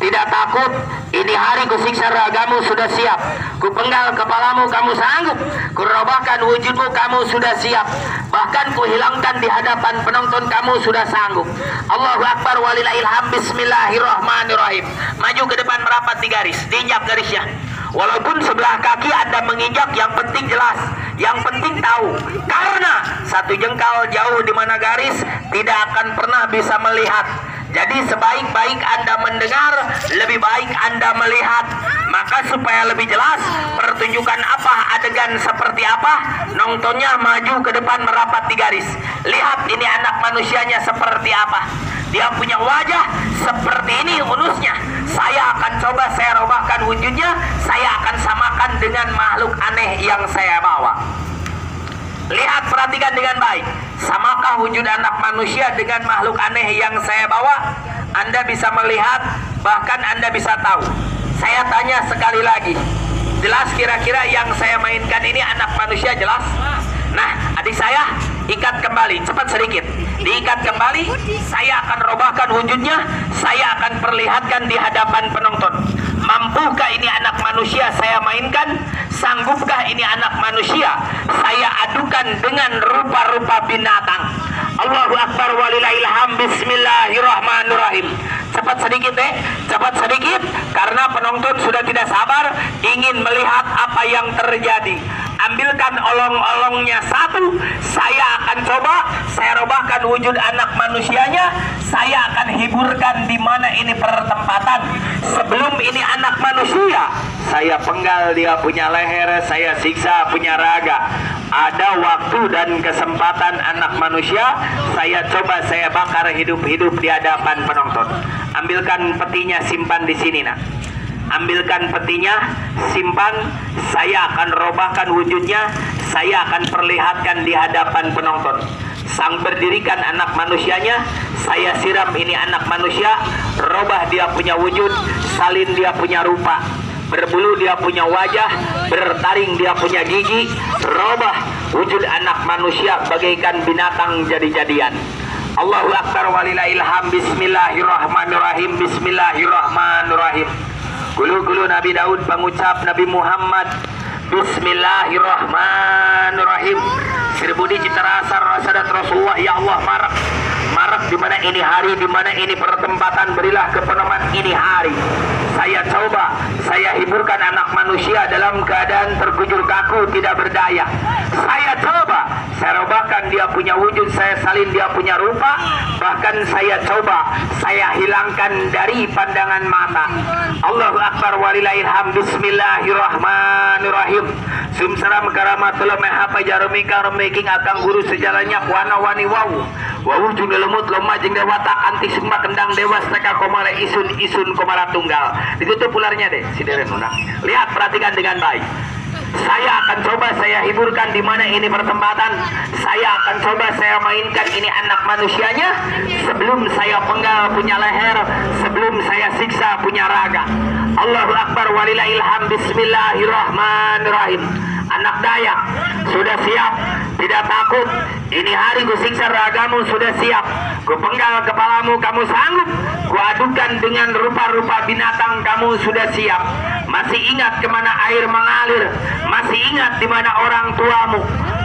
tidak takut. Ini hari kusiksa ragamu sudah siap. Kupenggal kepalamu kamu sanggup. Kurobahkan wujudmu kamu sudah siap. Bahkan kuhilangkan di hadapan penonton kamu sudah sanggup. Allahu Akbar walillahilham bismillahirrahmanirrahim. Maju ke depan merapat di garis diinjak garisnya. Walaupun sebelah kaki Anda menginjak yang penting jelas, yang penting tahu. Karena satu jengkal jauh di mana garis tidak akan pernah bisa melihat. Jadi sebaik-baik Anda mendengar, lebih baik Anda melihat. Maka supaya lebih jelas pertunjukan apa, adegan seperti apa, nontonnya maju ke depan merapat di garis. Lihat ini anak manusianya seperti apa. Dia punya wajah seperti ini unusnya. Saya akan coba saya robahkan wujudnya. Saya akan samakan dengan makhluk aneh yang saya bawa. Lihat perhatikan dengan baik. Samakah wujud anak manusia dengan makhluk aneh yang saya bawa? Anda bisa melihat, bahkan Anda bisa tahu. Saya tanya sekali lagi. Jelas kira-kira yang saya mainkan ini anak manusia jelas? Nah, adik saya ikat kembali, cepat sedikit. Diikat kembali, saya akan robahkan wujudnya, saya akan perlihatkan di hadapan penonton. Mampukah ini anak manusia saya mainkan? Sanggupkah ini anak manusia saya adukan dengan rupa-rupa binatang? Allahu Akbar walillahilham bismillahirrahmanirrahim. Cepat sedikit deh, cepat sedikit karena penonton sudah tidak sabar ingin melihat apa yang terjadi ambilkan olong-olongnya satu saya akan coba. Saya robahkan wujud anak manusianya. Saya akan hiburkan di mana ini pertempatan. Sebelum ini anak manusia saya penggal dia punya leher saya siksa punya raga. Ada waktu dan kesempatan anak manusia saya coba saya bakar hidup-hidup di hadapan penonton. Ambilkan petinya simpan di sini nak ambilkan petinya, simpan, saya akan robahkan wujudnya, saya akan perlihatkan di hadapan penonton. Sang berdirikan anak manusianya, saya siram ini anak manusia, robah dia punya wujud, salin dia punya rupa, berbulu dia punya wajah, bertaring dia punya gigi, robah wujud anak manusia bagaikan binatang jadi-jadian. Allahu Akbar walillahilham Bismillahirrahmanirrahim Bismillahirrahmanirrahim Gulu-gulu Nabi Daud pengucap Nabi Muhammad Bismillahirrahmanirrahim. Sri cita rasa rasa Rasulullah Ya Allah marak Marak di mana ini hari di mana ini pertempatan berilah kepenaman ini hari. Saya coba saya hiburkan anak manusia dalam keadaan terkujur kaku tidak berdaya. Saya coba saya robahkan dia punya wujud saya salin dia punya rupa. Bahkan saya coba saya hilangkan dari pandangan mata. Allahu Akbar walillahilham Bismillahirrahmanirrahim. Sumsaram karamatullah mehapa jarumika remiking akang guru sejalannya wana wani wau. Wau juga lemut lemah jeng dewata anti semua kendang dewas teka komale isun isun komala tunggal. Ditutup ularnya deh si deren lihat perhatikan dengan baik saya akan coba saya hiburkan di mana ini pertempatan. Saya akan coba saya mainkan ini anak manusianya sebelum saya penggal punya leher sebelum saya siksa punya raga. Allahu Akbar walillahilham bismillahirrahmanirrahim anak Dayak sudah siap. Tidak takut. Ini hari ku siksa ragamu sudah siap. Ku penggal kepalamu kamu sanggup. Ku adukan dengan rupa-rupa binatang kamu sudah siap. Masih ingat ke mana air mengalir. Masih ingat di mana orang tuamu.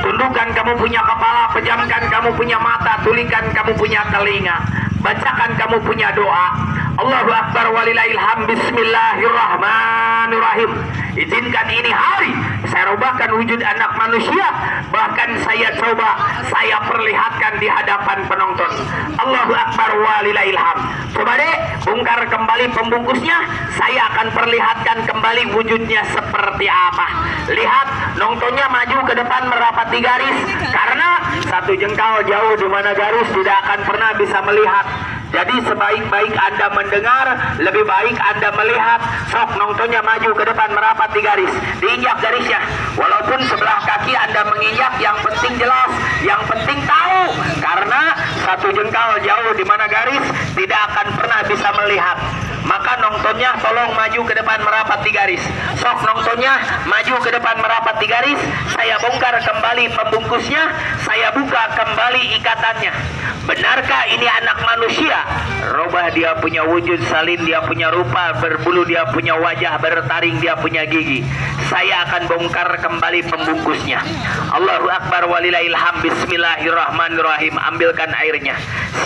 Tundukkan kamu punya kepala pejamkan kamu punya mata tulikan kamu punya telinga. Bacakan kamu punya doa Allahu Akbar walillahilham Bismillahirrahmanirrahim. Izinkan ini hari saya rubahkan wujud anak manusia bahkan saya coba saya perlihatkan di hadapan penonton. Allahu Akbar walillahilham. Coba deh bongkar kembali pembungkusnya saya akan perlihatkan kembali wujudnya seperti apa. Lihat nontonnya maju ke depan merapat di garis karena satu jengkal jauh di mana garis tidak akan pernah bisa melihat jadi sebaik-baik Anda mendengar, lebih baik Anda melihat. Sok nontonnya maju ke depan merapat di garis, diinjak garisnya. Walaupun sebelah kaki Anda menginjak, yang penting jelas, yang penting tahu. Karena satu jengkal jauh di mana garis tidak akan pernah bisa melihat. Maka nontonnya tolong maju ke depan merapat di garis. Sok nontonnya maju ke depan merapat di garis. Saya bongkar kembali pembungkusnya, saya buka kembali ikatannya. Benarkah ini anak manusia? Robah dia punya wujud salin, dia punya rupa berbulu, dia punya wajah bertaring, dia punya gigi. Saya akan bongkar kembali pembungkusnya. Allahu Akbar walillahilham. Bismillahirrahmanirrahim. Ambilkan airnya.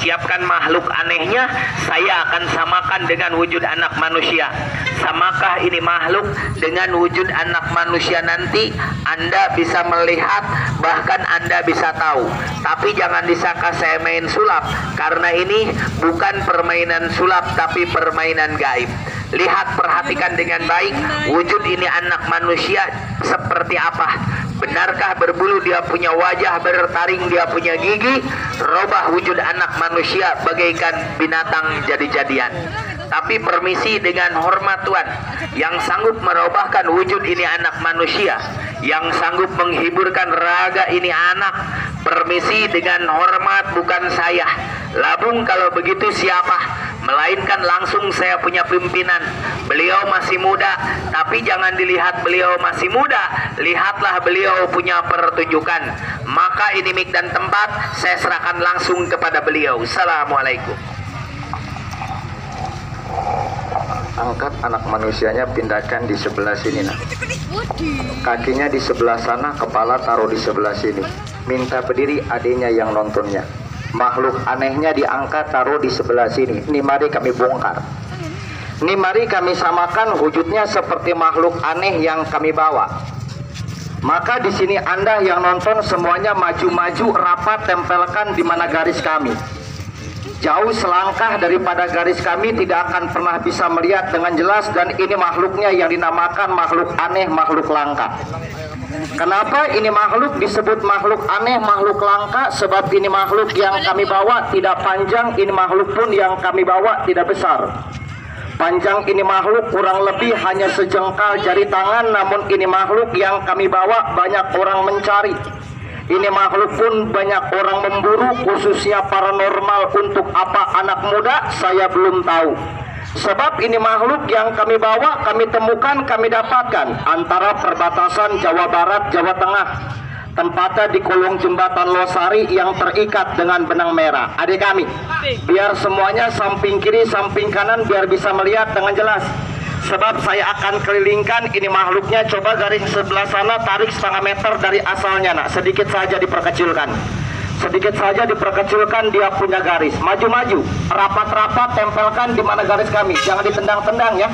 Siapkan makhluk anehnya. Saya akan samakan dengan wujud anak manusia. Samakah ini makhluk dengan wujud anak manusia nanti? Anda bisa melihat, bahkan Anda bisa tahu. Tapi jangan disangka saya main sulap karena ini bukan permainan sulap tapi permainan gaib. Lihat perhatikan dengan baik wujud ini anak manusia seperti apa. Benarkah berbulu dia punya wajah bertaring dia punya gigi? Robah wujud anak manusia bagaikan binatang jadi-jadian. Tapi permisi dengan hormat Tuhan yang sanggup merubahkan wujud ini anak manusia, yang sanggup menghiburkan raga ini anak. Permisi dengan hormat bukan saya. Labung kalau begitu siapa? Melainkan langsung saya punya pimpinan. Beliau masih muda, tapi jangan dilihat beliau masih muda. Lihatlah beliau punya pertunjukan. Maka ini mik dan tempat saya serahkan langsung kepada beliau. Assalamualaikum angkat anak manusianya pindahkan di sebelah sini nak kakinya di sebelah sana kepala taruh di sebelah sini minta berdiri adiknya yang nontonnya makhluk anehnya diangkat taruh di sebelah sini. Ini mari kami bongkar. Ini mari kami samakan wujudnya seperti makhluk aneh yang kami bawa. Maka di sini anda yang nonton semuanya maju-maju rapat tempelkan di mana garis kami. Jauh selangkah daripada garis kami tidak akan pernah bisa melihat dengan jelas dan ini makhluknya yang dinamakan makhluk aneh makhluk langka kenapa ini makhluk disebut makhluk aneh makhluk langka? Sebab ini makhluk yang kami bawa tidak panjang ini makhluk pun yang kami bawa tidak besar. Panjang ini makhluk kurang lebih hanya sejengkal jari tangan namun ini makhluk yang kami bawa banyak orang mencari. Ini makhluk pun banyak orang memburu khususnya paranormal untuk apa anak muda? Saya belum tahu sebab ini makhluk yang kami bawa kami temukan kami dapatkan. Antara perbatasan Jawa Barat Jawa Tengah. Tempatnya di kolong jembatan Losari yang terikat dengan benang merah. Adik kami biar semuanya samping kiri samping kanan biar bisa melihat dengan jelas. Sebab saya akan kelilingkan ini makhluknya. Coba garis sebelah sana tarik setengah meter dari asalnya nak. Sedikit saja diperkecilkan sedikit saja diperkecilkan dia punya garis. Maju-maju rapat-rapat tempelkan di mana garis kami. Jangan ditendang-tendang ya.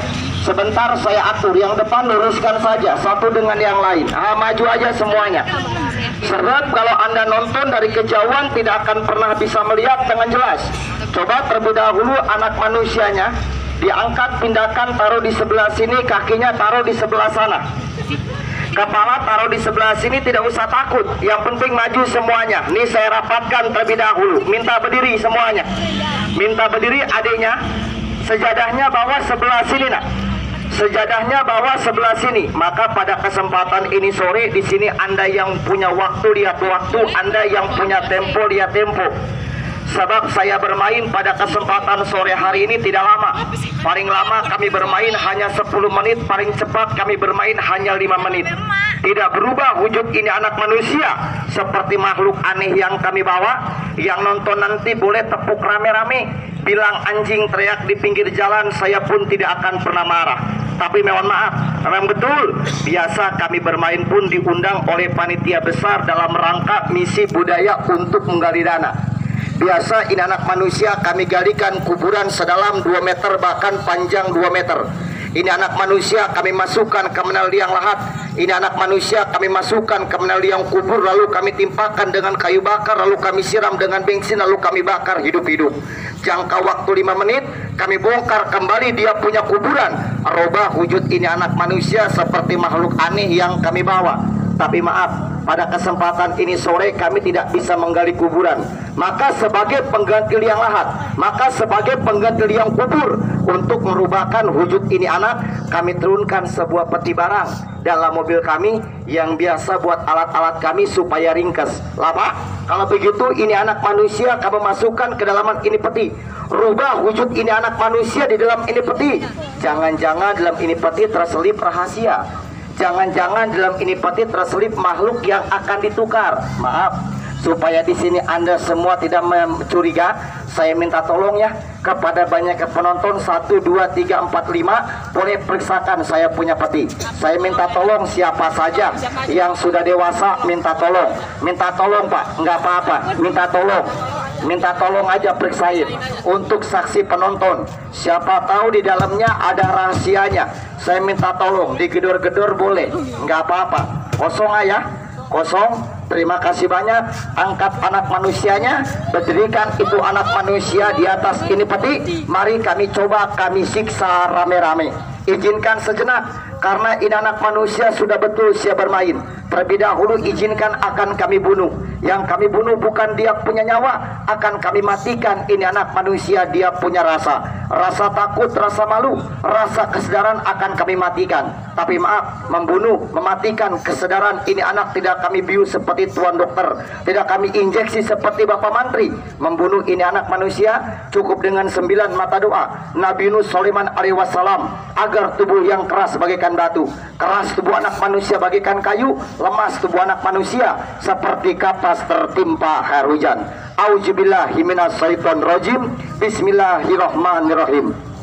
Sebentar saya atur yang depan luruskan saja satu dengan yang lain. Ah, maju aja semuanya. Seret kalau anda nonton dari kejauhan tidak akan pernah bisa melihat dengan jelas. Coba terlebih dahulu anak manusianya. Diangkat pindahkan taruh di sebelah sini kakinya taruh di sebelah sana kepala taruh di sebelah sini tidak usah takut. Yang penting maju semuanya. Ini saya rapatkan terlebih dahulu. Minta berdiri semuanya. Minta berdiri adiknya. Sejadahnya bawa sebelah sini nak. Sejadahnya bawa sebelah sini. Maka pada kesempatan ini sore di sini anda yang punya waktu lihat waktu. Anda yang punya tempo lihat tempo sebab saya bermain pada kesempatan sore hari ini tidak lama. Paling lama kami bermain hanya 10 menit paling cepat kami bermain hanya 5 menit. Tidak berubah wujud ini anak manusia. Seperti makhluk aneh yang kami bawa yang nonton nanti boleh tepuk rame-rame. Bilang anjing teriak di pinggir jalan saya pun tidak akan pernah marah. Tapi mohon maaf memang betul. Biasa kami bermain pun diundang oleh panitia besar dalam rangka misi budaya untuk menggali dana Biasa ini anak manusia kami galikan kuburan sedalam 2 meter bahkan panjang 2 meter. Ini anak manusia kami masukkan ke menal liang lahat. Ini anak manusia kami masukkan ke menal liang kubur lalu kami timpakan dengan kayu bakar lalu kami siram dengan bensin lalu kami bakar hidup-hidup. Jangka waktu 5 menit kami bongkar kembali dia punya kuburan. Arobah wujud ini anak manusia seperti makhluk aneh yang kami bawa Tapi maaf, pada kesempatan ini sore kami tidak bisa menggali kuburan. Maka sebagai pengganti liang lahat, maka sebagai pengganti liang kubur untuk merubahkan wujud ini anak, kami turunkan sebuah peti barang dalam mobil kami yang biasa buat alat-alat kami supaya ringkas. Lama? Kalau begitu ini anak manusia kamu masukkan ke dalaman ini peti. Rubah wujud ini anak manusia di dalam ini peti. Jangan-jangan dalam ini peti terselip rahasia. Jangan-jangan dalam ini peti terselip makhluk yang akan ditukar. Maaf, supaya di sini Anda semua tidak mencuriga, saya minta tolong ya kepada banyak penonton 1 2 3 4 5 boleh periksakan saya punya peti. Saya minta tolong siapa saja yang sudah dewasa minta tolong. Minta tolong Pak, nggak apa-apa, minta tolong minta tolong aja periksain untuk saksi penonton. Siapa tahu di dalamnya ada rahasianya. Saya minta tolong digedor-gedor boleh. Nggak apa-apa. Kosong aja kosong. Terima kasih banyak. Angkat anak manusianya. Berdirikan itu anak manusia di atas ini peti. Mari kami coba kami siksa rame-rame. Izinkan sejenak karena ini anak manusia sudah betul siap bermain terlebih dahulu izinkan akan kami bunuh. Yang kami bunuh bukan dia punya nyawa akan kami matikan. Ini anak manusia dia punya rasa. Rasa takut rasa malu rasa kesadaran akan kami matikan. Tapi maaf membunuh mematikan kesadaran ini anak tidak kami bius seperti tuan dokter. Tidak kami injeksi seperti bapak mantri. Membunuh ini anak manusia cukup dengan sembilan mata doa. Nabi Nuh Sulaiman alaihi wasallam agar tubuh yang keras bagaikan batu. Keras tubuh anak manusia bagaikan kayu lemas tubuh anak manusia seperti kapas tertimpa air hujan. Auzubillahi minasyaitonir rajim bismillahirrahmanirrahim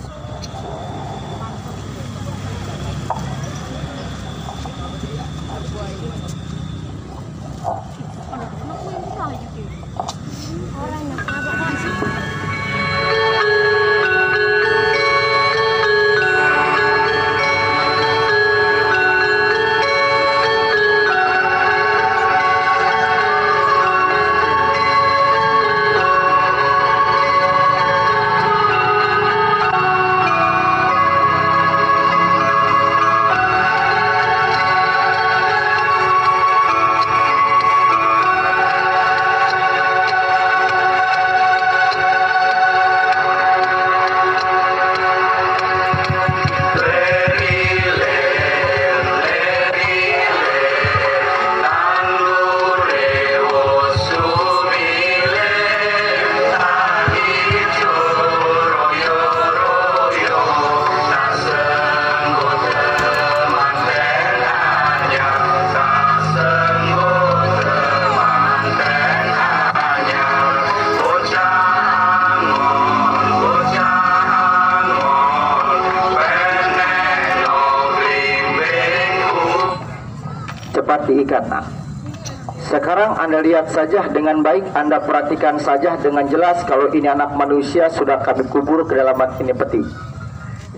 Anda lihat saja dengan baik, Anda perhatikan saja dengan jelas kalau ini anak manusia sudah kami kubur ke dalam ini peti.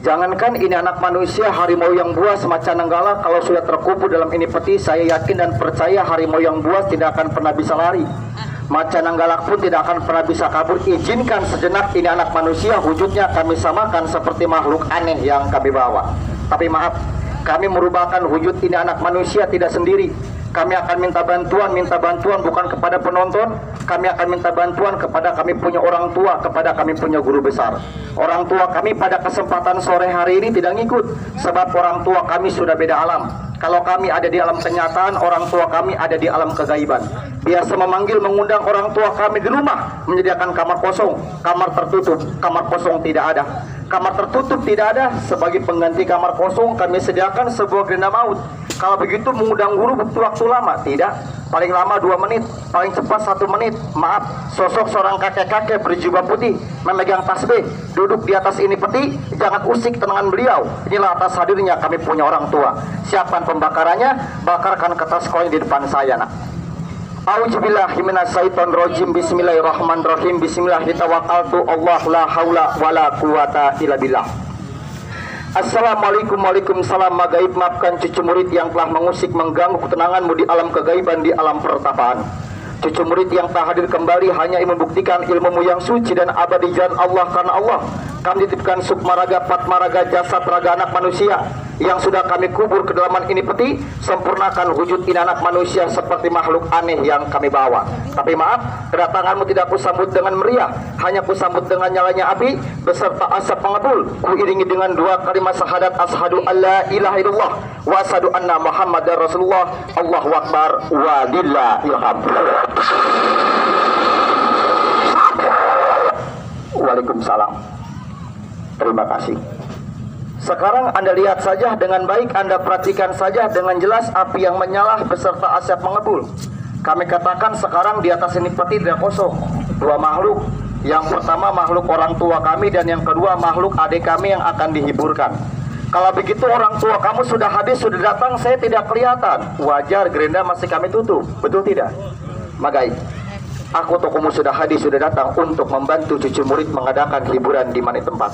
Jangankan ini anak manusia, harimau yang buas semacam nenggala kalau sudah terkubur dalam ini peti, saya yakin dan percaya harimau yang buas tidak akan pernah bisa lari. Macan nanggalak pun tidak akan pernah bisa kabur. Izinkan sejenak ini anak manusia, wujudnya kami samakan seperti makhluk aneh yang kami bawa. Tapi maaf, kami merubahkan wujud ini anak manusia tidak sendiri. Kami akan minta bantuan, minta bantuan bukan kepada penonton, kami akan minta bantuan kepada kami punya orang tua, kepada kami punya guru besar. Orang tua kami pada kesempatan sore hari ini tidak ngikut, sebab orang tua kami sudah beda alam. Kalau kami ada di alam kenyataan, orang tua kami ada di alam kegaiban. Biasa memanggil mengundang orang tua kami di rumah, menyediakan kamar kosong, kamar tertutup, kamar kosong tidak ada. Kamar tertutup tidak ada, sebagai pengganti kamar kosong kami sediakan sebuah gerenda maut. Kalau begitu mengundang guru butuh waktu lama? Tidak. Paling lama dua menit, paling cepat satu menit. Maaf, sosok seorang kakek-kakek berjubah putih memegang tasbih, duduk di atas ini peti, jangan usik tenangan beliau. Inilah atas hadirnya kami punya orang tua. Siapkan pembakarannya, bakarkan kertas koin di depan saya nak. Auzubillahi minasyaitonirrajim. Bismillahirrahmanirrahim. Bismillahirrahmanirrahim. Allah la haula wala quwata illa billah. Assalamualaikum Waalaikumsalam Magaib maafkan cucu murid yang telah mengusik mengganggu ketenanganmu di alam kegaiban di alam pertapaan Cucu murid yang tak hadir kembali hanya ingin membuktikan ilmumu yang suci dan abadi jalan Allah karena Allah. Kami titipkan sukma raga patma raga jasad raga anak manusia yang sudah kami kubur kedalaman ini peti. Sempurnakan wujud ini anak manusia seperti makhluk aneh yang kami bawa. Tapi maaf kedatanganmu tidak kusambut dengan meriah. Hanya kusambut dengan nyalanya api beserta asap pengepul. Kuiringi dengan dua kalimat syahadat ashadu alla ilaha illallah wa ashadu anna muhammadar rasulullah. Allahu akbar. Wa lillahil hamd Waalaikumsalam Terima kasih sekarang Anda lihat saja dengan baik, Anda perhatikan saja dengan jelas api yang menyala beserta asap mengebul. Kami katakan sekarang di atas ini peti tidak kosong. Dua makhluk. Yang pertama makhluk orang tua kami dan yang kedua makhluk adik kami yang akan dihiburkan. Kalau begitu orang tua kamu sudah habis, sudah datang, saya tidak kelihatan. Wajar gerenda masih kami tutup. Betul tidak? Magai. Aku tokomu sudah hadis sudah datang untuk membantu cucu murid mengadakan hiburan di mana tempat.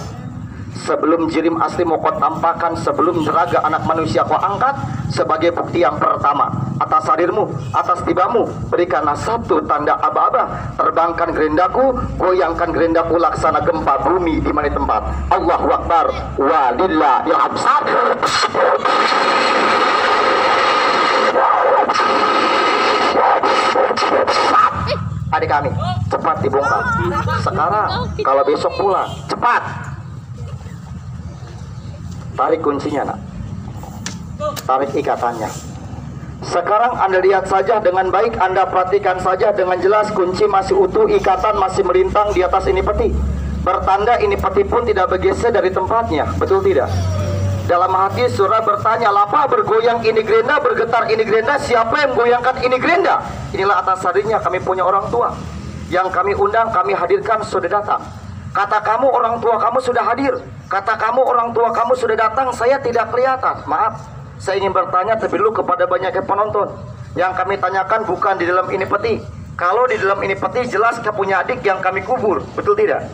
Sebelum jirim asli mau kau tampakkan sebelum jeraga anak manusia kau angkat sebagai bukti yang pertama. Atas hadirmu atas tibamu berikanlah satu tanda aba-aba. Terbangkan gerindaku goyangkan gerindaku laksana gempa bumi di mana tempat. Allahu Akbar. Walillahil hamd adik kami. Cepat dibongkar sekarang kalau besok pula cepat. Tarik kuncinya nak. Tarik ikatannya. Sekarang anda lihat saja dengan baik anda perhatikan saja dengan jelas kunci masih utuh ikatan masih melintang di atas ini peti. Bertanda ini peti pun tidak bergeser dari tempatnya betul tidak dalam hati surah bertanya lapa bergoyang ini gerenda bergetar ini gerenda siapa yang goyangkan ini gerenda inilah atas hadirnya kami punya orang tua yang kami undang kami hadirkan sudah datang Kata kamu orang tua kamu sudah hadir. Kata kamu orang tua kamu sudah datang, saya tidak kelihatan. Maaf, saya ingin bertanya terlebih dulu kepada banyak penonton. Yang kami tanyakan bukan di dalam ini peti. Kalau di dalam ini peti jelas kau punya adik yang kami kubur, betul tidak?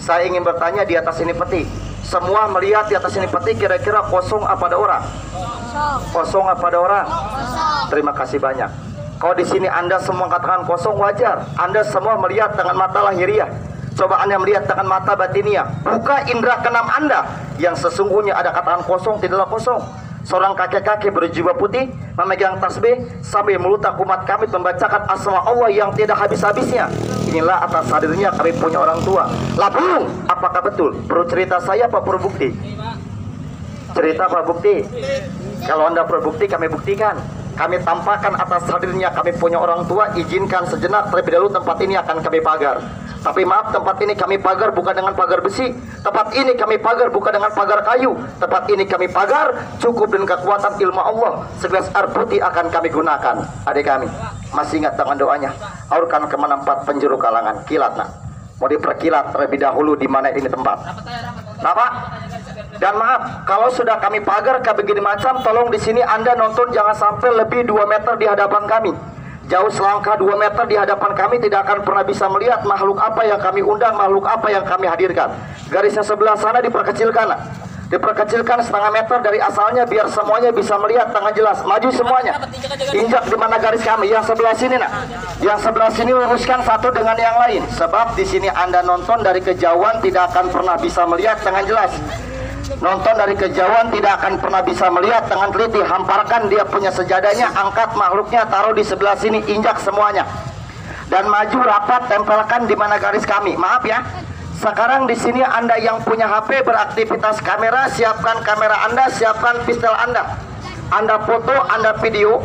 Saya ingin bertanya di atas ini peti. Semua melihat di atas ini peti kira-kira kosong apa ada orang? Kosong apa ada orang? Terima kasih banyak. Kalau di sini Anda semua katakan kosong wajar. Anda semua melihat dengan mata lahiriah Coba anda melihat dengan mata batinia. Buka indera keenam anda. Yang sesungguhnya ada katakan kosong, tidaklah kosong. Seorang kakek-kakek berjubah putih memegang tasbih sambil melutak umat kami membacakan asma Allah yang tidak habis-habisnya. Inilah atas hadirnya kami punya orang tua. Labung, apakah betul? Perlu cerita saya apa perlu bukti? Cerita apa bukti? Kalau anda perlu bukti kami buktikan. Kami tampakkan atas hadirnya kami punya orang tua. Izinkan sejenak terlebih dahulu tempat ini akan kami pagar. Tapi maaf tempat ini kami pagar bukan dengan pagar besi. Tempat ini kami pagar bukan dengan pagar kayu. Tempat ini kami pagar cukup dengan kekuatan ilmu Allah. Segelas air putih akan kami gunakan. Adik kami masih ingat dengan doanya? Aurkan ke mana empat penjuru kalangan Kilat nak. Mau diperkilat terlebih dahulu di mana ini tempat. Kenapa? Dan maaf, kalau sudah kami pagar kayak begini macam, tolong di sini Anda nonton jangan sampai lebih 2 meter di hadapan kami jauh selangkah 2 meter di hadapan kami tidak akan pernah bisa melihat makhluk apa yang kami undang, makhluk apa yang kami hadirkan. Garisnya sebelah sana diperkecilkan. Diperkecilkan setengah meter dari asalnya biar semuanya bisa melihat dengan jelas. Maju semuanya. Injak di mana garis kami? Yang sebelah sini nak. Yang sebelah sini luruskan satu dengan yang lain. Sebab di sini Anda nonton dari kejauhan tidak akan pernah bisa melihat dengan jelas nonton dari kejauhan tidak akan pernah bisa melihat dengan teliti hamparkan dia punya sejadahnya angkat makhluknya taruh di sebelah sini injak semuanya. Dan maju rapat tempelkan di mana garis kami. Maaf ya. Sekarang di sini anda yang punya HP beraktivitas kamera siapkan kamera anda siapkan pistol anda. Anda foto anda video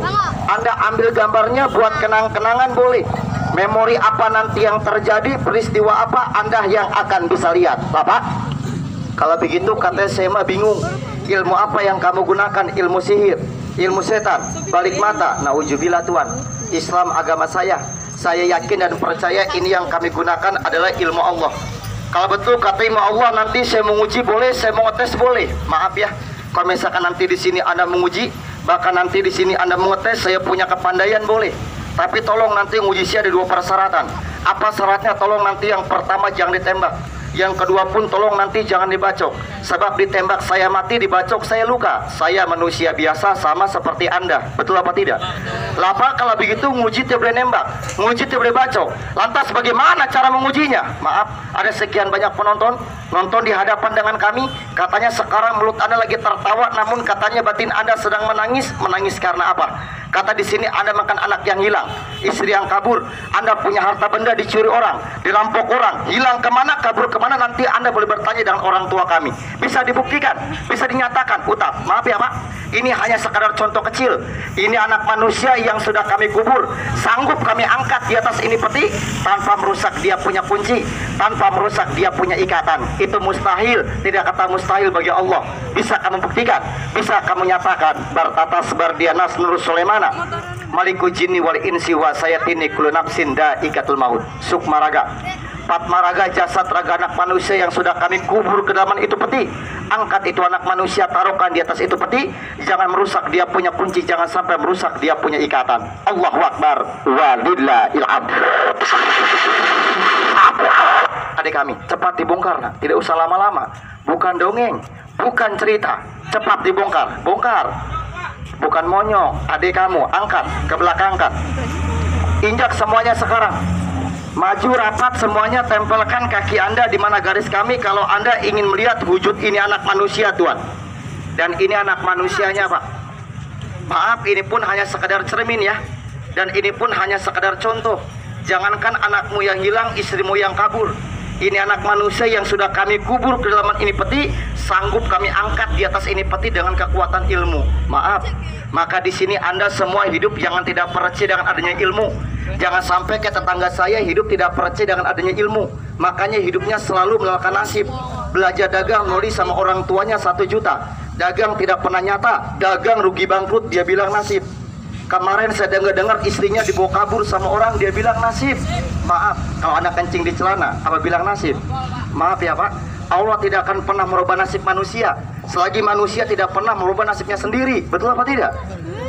anda ambil gambarnya buat kenang-kenangan boleh. Memori apa nanti yang terjadi peristiwa apa anda yang akan bisa lihat. Bapak kalau begitu katanya saya bingung. Ilmu apa yang kamu gunakan? Ilmu sihir, ilmu setan, balik mata. Nauzubillah Tuhan. Islam agama saya. Saya yakin dan percaya ini yang kami gunakan adalah ilmu Allah. Kalau betul kata ilmu Allah nanti saya menguji boleh, saya mau tes boleh. Maaf ya. Kalau misalkan nanti di sini Anda menguji, bahkan nanti di sini Anda mengetes, saya punya kepandaian boleh. Tapi tolong nanti menguji saya ada dua persyaratan. Apa syaratnya? Tolong nanti yang pertama jangan ditembak Yang kedua pun tolong nanti jangan dibacok. Sebab ditembak saya mati, dibacok saya luka. Saya manusia biasa sama seperti Anda. Betul apa tidak? Lapa kalau begitu nguji tidak boleh nembak, nguji tidak boleh bacok. Lantas bagaimana cara mengujinya? Maaf, ada sekian banyak penonton nonton di hadapan dengan kami. Katanya sekarang mulut Anda lagi tertawa, namun katanya batin Anda sedang menangis. Menangis karena apa? Kata di sini Anda makan anak yang hilang, istri yang kabur, Anda punya harta benda dicuri orang, dirampok orang, hilang ke mana, kabur ke mana, nanti Anda boleh bertanya dengan orang tua kami. Bisa dibuktikan, bisa dinyatakan, utap. Maaf ya Pak, ini hanya sekadar contoh kecil. Ini anak manusia yang sudah kami kubur, sanggup kami angkat di atas ini peti tanpa merusak dia punya kunci, tanpa merusak dia punya ikatan. Itu mustahil, tidak kata mustahil bagi Allah. Bisa kamu buktikan, bisa kamu nyatakan. Bartatas bardianas nurus Sulaimana. Maliku jinni wal insi wa sayatini kullu nafsin ikatul maut. Sukmaraga. Patmaraga jasad raga anak manusia yang sudah kami kubur ke dalam itu peti. Angkat itu anak manusia taruhkan di atas itu peti. Jangan merusak dia punya kunci, jangan sampai merusak dia punya ikatan. Allahu Akbar. Walillahil hamd. Adik kami, cepat dibongkar, nak. tidak usah lama-lama. Bukan dongeng, bukan cerita, cepat dibongkar, bongkar. Bukan monyong, adik kamu, angkat, ke belakang angkat. Injak semuanya sekarang. Maju rapat semuanya tempelkan kaki Anda di mana garis kami kalau Anda ingin melihat wujud ini anak manusia Tuhan. Dan ini anak manusianya Pak. Maaf ini pun hanya sekedar cermin ya. Dan ini pun hanya sekedar contoh. Jangankan anakmu yang hilang, istrimu yang kabur. Ini anak manusia yang sudah kami kubur ke dalam ini peti, sanggup kami angkat di atas ini peti dengan kekuatan ilmu. Maaf, maka di sini Anda semua hidup jangan tidak percaya dengan adanya ilmu. Jangan sampai ke tetangga saya hidup tidak percaya dengan adanya ilmu. Makanya hidupnya selalu melakukan nasib. Belajar dagang nulis sama orang tuanya satu juta. Dagang tidak pernah nyata. Dagang rugi bangkrut dia bilang nasib. Kemarin saya dengar-dengar istrinya dibawa kabur sama orang dia bilang nasib. Maaf, kalau anak kencing di celana, apa bilang nasib? Maaf ya Pak, Allah tidak akan pernah merubah nasib manusia selagi manusia tidak pernah merubah nasibnya sendiri. Betul apa tidak?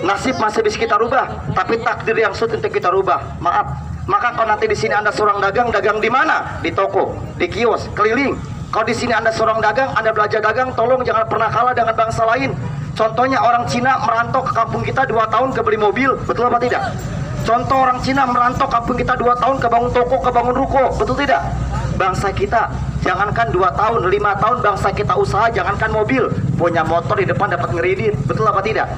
Nasib masih bisa kita rubah, tapi takdir yang sulit untuk kita rubah. Maaf. Maka kalau nanti di sini Anda seorang dagang, dagang di mana? Di toko, di kios, keliling. Kalau di sini Anda seorang dagang, Anda belajar dagang, tolong jangan pernah kalah dengan bangsa lain. Contohnya orang Cina merantau ke kampung kita dua tahun ke beli mobil, betul apa tidak? Contoh orang Cina merantau kampung kita dua tahun ke bangun toko, ke bangun ruko, betul tidak? Bangsa kita, jangankan dua tahun, lima tahun bangsa kita usaha, jangankan mobil, punya motor di depan dapat ngeridit, betul apa tidak?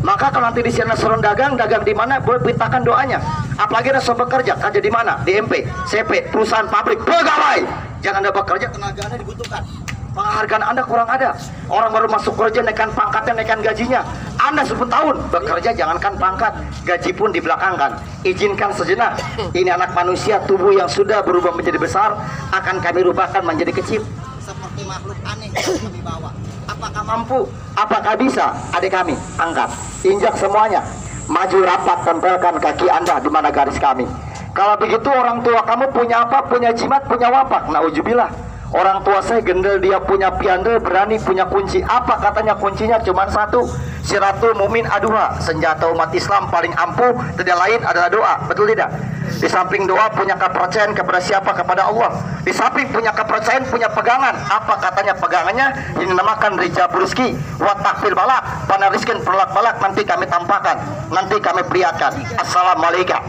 Maka kalau nanti di sini seorang dagang, dagang di mana, boleh perintahkan doanya. Apalagi ada bekerja, kerja di mana? Di MP, CP, perusahaan pabrik, pegawai. Jangan ada bekerja, tenaga anda dibutuhkan. Penghargaan Anda kurang ada. Orang baru masuk kerja naikkan pangkatnya, naikkan gajinya. Anda 10 tahun bekerja jangankan pangkat, gaji pun dibelakangkan. Izinkan sejenak. Ini anak manusia tubuh yang sudah berubah menjadi besar akan kami rubahkan menjadi kecil. Seperti makhluk aneh yang kami bawa. Apakah mampu? Apakah bisa? Adik kami, angkat. Injak semuanya. Maju rapat tempelkan kaki Anda di mana garis kami. Kalau begitu orang tua kamu punya apa? Punya jimat, punya wapak. Naujubillah. Orang tua saya gendel dia punya piandel berani punya kunci. Apa katanya kuncinya cuma satu. Siratul mumin aduha. Senjata umat Islam paling ampuh tidak lain adalah doa. Betul tidak? Di samping doa punya kepercayaan kepada siapa? Kepada Allah. Di samping punya kepercayaan punya pegangan. Apa katanya pegangannya? Ini dinamakan rija rizki. Wa takfil balak. Pana rizkin perlak balak nanti kami tampakkan. Nanti kami perlihatkan. Assalamualaikum.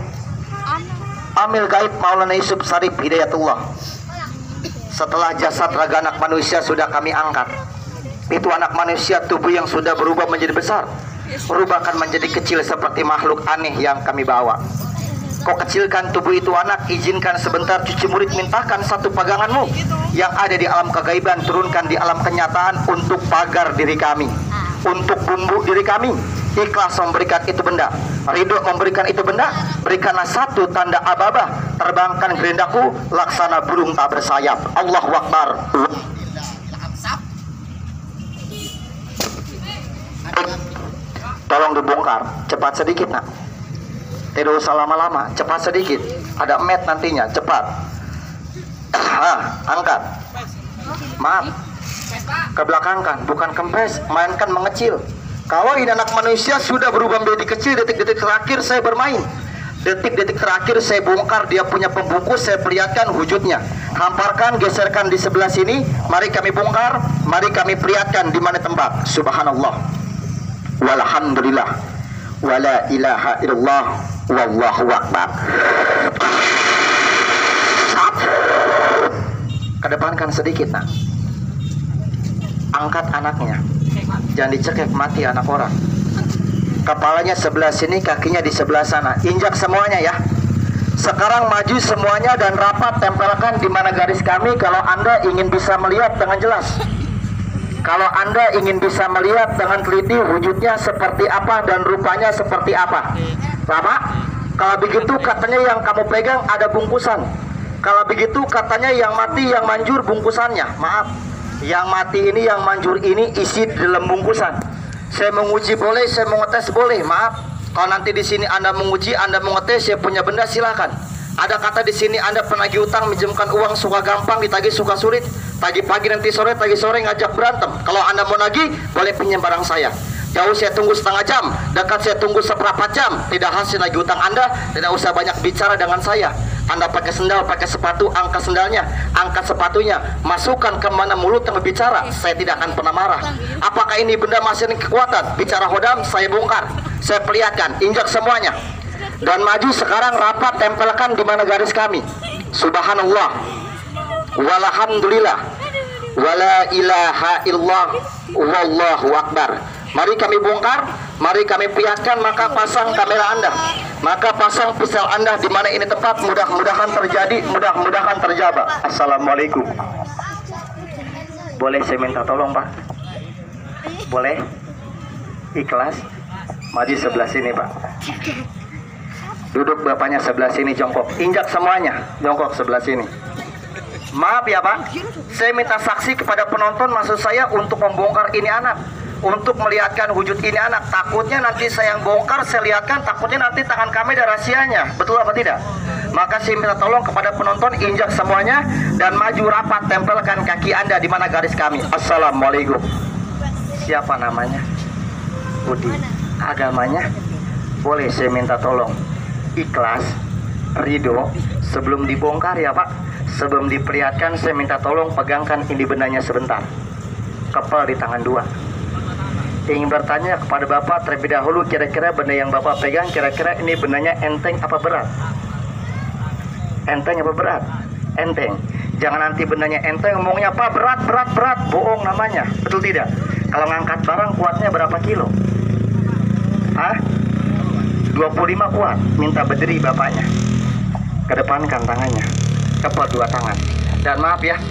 Amil gaib Maulana Yusuf Sarif Hidayatullah setelah jasad raga anak manusia sudah kami angkat. Itu anak manusia tubuh yang sudah berubah menjadi besar. Berubahkan menjadi kecil seperti makhluk aneh yang kami bawa. Kau kecilkan tubuh itu anak. Izinkan sebentar cuci murid mintakan satu paganganmu yang ada di alam kegaiban. Turunkan di alam kenyataan untuk pagar diri kami. Untuk bumbu diri kami ikhlas memberikan itu benda. Ridho memberikan itu benda. Berikanlah satu tanda ababah. Terbangkan gerindaku. Laksana burung tak bersayap. Allahu Akbar. Tolong dibongkar. Cepat sedikit nak. Tidak usah lama-lama cepat sedikit. Ada mat nantinya. Cepat. Ah, angkat. Maaf. Ke belakang kan bukan kempes mainkan mengecil kalau ini anak manusia sudah berubah menjadi kecil detik-detik terakhir saya bermain Detik-detik terakhir saya bongkar dia punya pembungkus, saya perlihatkan wujudnya. Hamparkan, geserkan di sebelah sini. Mari kami bongkar, mari kami perlihatkan di mana tempat. Subhanallah. Walhamdulillah. Wala ilaha illallah. Wallahu akbar. Sat. Kedepankan sedikit nak. Angkat anaknya. Jangan dicekek mati anak orang. Kepalanya sebelah sini, kakinya di sebelah sana. Injak semuanya ya. Sekarang maju semuanya dan rapat tempelkan di mana garis kami kalau Anda ingin bisa melihat dengan jelas. Kalau Anda ingin bisa melihat dengan teliti wujudnya seperti apa dan rupanya seperti apa. Bapak, kalau begitu katanya yang kamu pegang ada bungkusan. Kalau begitu katanya yang mati yang manjur bungkusannya. Maaf, yang mati ini yang manjur ini isi dalam bungkusan. Saya menguji boleh, saya mau ngetes boleh. Maaf, kalau nanti di sini Anda menguji, Anda mau ngetes, saya punya benda silakan. Ada kata di sini Anda penagih utang minjemkan uang suka gampang, ditagih suka sulit. Pagi-pagi nanti sore, pagi sore ngajak berantem. Kalau Anda mau nagih, boleh pinjam barang saya. Jauh saya tunggu setengah jam, dekat saya tunggu seperempat jam. Tidak hasil lagi utang Anda, tidak usah banyak bicara dengan saya. Anda pakai sendal, pakai sepatu, angkat sendalnya, angkat sepatunya, masukkan ke mana mulut yang berbicara. Saya tidak akan pernah marah. Apakah ini benda masih kekuatan? Bicara hodam, saya bongkar, saya perlihatkan, injak semuanya. Dan maju sekarang rapat tempelkan di mana garis kami. Subhanallah. Walhamdulillah. Wala ilaha illallah. Wallahu akbar. Mari kami bongkar, mari kami perlihatkan, maka pasang kamera Anda. Maka pasang pisau Anda di mana ini tepat, mudah-mudahan terjadi, mudah-mudahan terjaba. Assalamualaikum. Boleh saya minta tolong, Pak? Boleh? Ikhlas? Maju sebelah sini, Pak. Duduk bapaknya sebelah sini jongkok. Injak semuanya, jongkok sebelah sini. Maaf ya Pak, saya minta saksi kepada penonton maksud saya untuk membongkar ini anak untuk melihatkan wujud ini anak. Takutnya nanti saya yang bongkar saya lihatkan takutnya nanti tangan kami ada rahasianya. Betul apa tidak? Maka saya minta tolong kepada penonton injak semuanya dan maju rapat tempelkan kaki anda di mana garis kami. Assalamualaikum. Siapa namanya? Budi. Agamanya? Boleh saya minta tolong? Ikhlas ridho sebelum dibongkar ya pak. Sebelum diperlihatkan saya minta tolong pegangkan ini bendanya sebentar. Kepal di tangan dua ingin bertanya kepada Bapak terlebih dahulu kira-kira benda yang Bapak pegang kira-kira ini bendanya enteng apa berat? Enteng apa berat? Enteng. Jangan nanti bendanya enteng ngomongnya apa berat berat berat bohong namanya. Betul tidak? Kalau ngangkat barang kuatnya berapa kilo? Hah? 25 kuat. Minta berdiri bapaknya. Kedepankan tangannya. Kepal dua tangan. Dan maaf ya,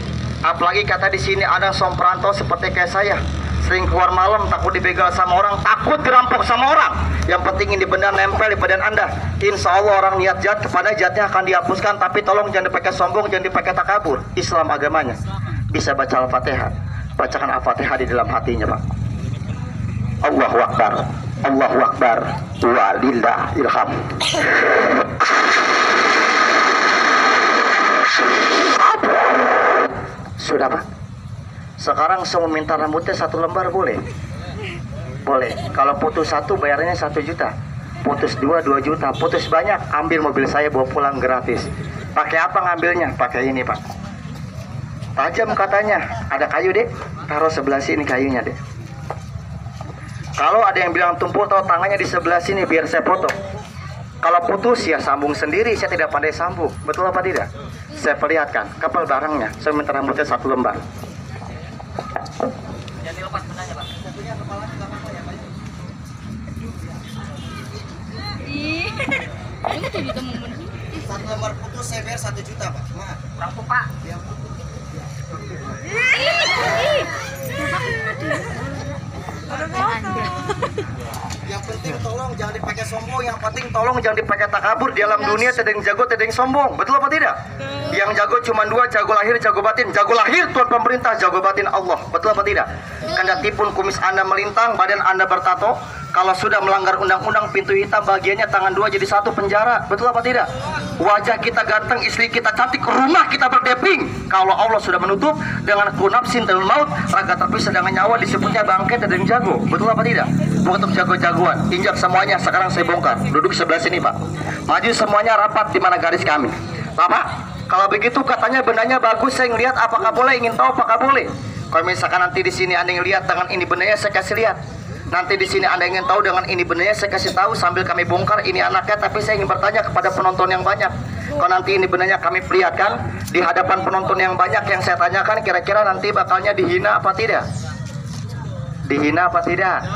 apalagi kata di sini ada somperanto seperti kayak saya sering keluar malam takut dibegal sama orang takut dirampok sama orang. Yang penting ini benda nempel di badan anda. Insya Allah orang niat jahat kepada jahatnya akan dihapuskan. Tapi tolong jangan dipakai sombong jangan dipakai takabur. Islam agamanya. Bisa baca Al-Fatihah. Bacakan Al-Fatihah di dalam hatinya Pak. Allahu Akbar. Allahu Akbar. Walillah. Ilham. Sudah Pak sekarang saya minta rambutnya satu lembar boleh? Boleh. Kalau putus satu bayarnya satu juta. Putus dua dua juta. Putus banyak ambil mobil saya bawa pulang gratis. Pakai apa ngambilnya? Pakai ini pak. Tajam katanya. Ada kayu deh. Taruh sebelah sini kayunya deh. Kalau ada yang bilang tumpul tahu tangannya di sebelah sini biar saya foto. Kalau putus ya sambung sendiri. Saya tidak pandai sambung. Betul apa tidak? Saya perlihatkan kapal barangnya. Saya minta rambutnya satu lembar. Jangan dilepas benangnya, Pak. Satunya kepalanya enggak apa-apa ya, Pak. Ih. Satu lembar putus saya bayar satu juta, Pak. Maaf. Rampok Pak. Ya. Yang penting tolong jangan dipakai sombong, yang penting tolong jangan dipakai takabur di alam dunia tidak yang jago tidak yang sombong. Betul apa tidak? Yang jago cuma dua, jago lahir, jago batin. Jago lahir Tuhan pemerintah, jago batin Allah. Betul apa tidak? Kandatipun kumis Anda melintang, badan Anda bertato, Kalau sudah melanggar undang-undang pintu hitam bagiannya tangan dua jadi satu penjara. Betul apa tidak? Wajah kita ganteng, istri kita cantik, rumah kita berdeping. Kalau Allah sudah menutup dengan kunapsin dan maut, raga terpisah dengan nyawa disebutnya bangkai dan jago. Betul apa tidak? Bukan untuk jago-jagoan. Injak semuanya, sekarang saya bongkar. Duduk sebelah sini, Pak. Maju semuanya rapat di mana garis kami. Bapak, kalau begitu katanya bendanya bagus, saya ngelihat apakah boleh, ingin tahu apakah boleh. Kalau misalkan nanti di sini Anda lihat dengan ini bendanya saya kasih lihat. Nanti di sini Anda ingin tahu dengan ini bendanya saya kasih tahu sambil kami bongkar ini anaknya tapi saya ingin bertanya kepada penonton yang banyak. Kalau nanti ini bendanya kami perlihatkan di hadapan penonton yang banyak yang saya tanyakan kira-kira nanti bakalnya dihina apa tidak? Dihina apa tidak?